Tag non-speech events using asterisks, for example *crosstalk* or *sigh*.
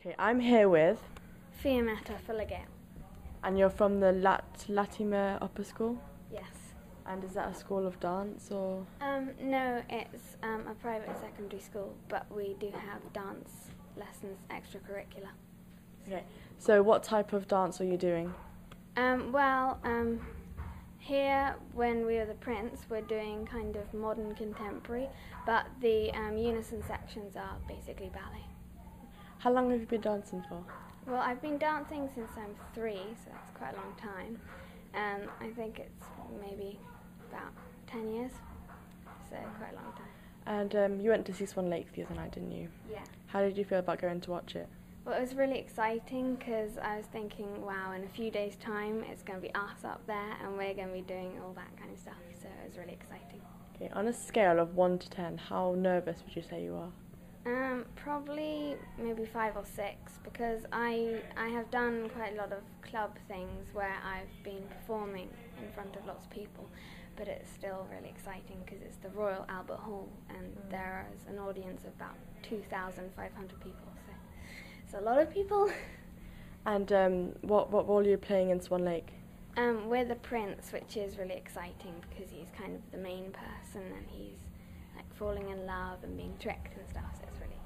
Okay, I'm here with, Fiammetta Filagale. and you're from the Lat Latymer Upper School. Yes. And is that a school of dance or? Um, no, it's um, a private secondary school, but we do have dance lessons extracurricular. Okay. So what type of dance are you doing? Um, well, um, here when we are the Prince, we're doing kind of modern contemporary, but the um, unison sections are basically ballet. How long have you been dancing for? Well, I've been dancing since I'm three, so that's quite a long time. And I think it's maybe about 10 years, so quite a long time. And um, you went to see Swan Lake the other night, didn't you? Yeah. How did you feel about going to watch it? Well, it was really exciting because I was thinking, wow, in a few days' time, it's going to be us up there and we're going to be doing all that kind of stuff. So it was really exciting. Okay. On a scale of one to ten, how nervous would you say you are? Um, probably maybe five or six because I I have done quite a lot of club things where I've been performing in front of lots of people, but it's still really exciting because it's the Royal Albert Hall and there is an audience of about two thousand five hundred people. So it's a lot of people. *laughs* And um, what what role are you playing in Swan Lake? Um, we're the prince, which is really exciting because he's kind of the main person and he's like falling in love and being tricked and stuff. So it's really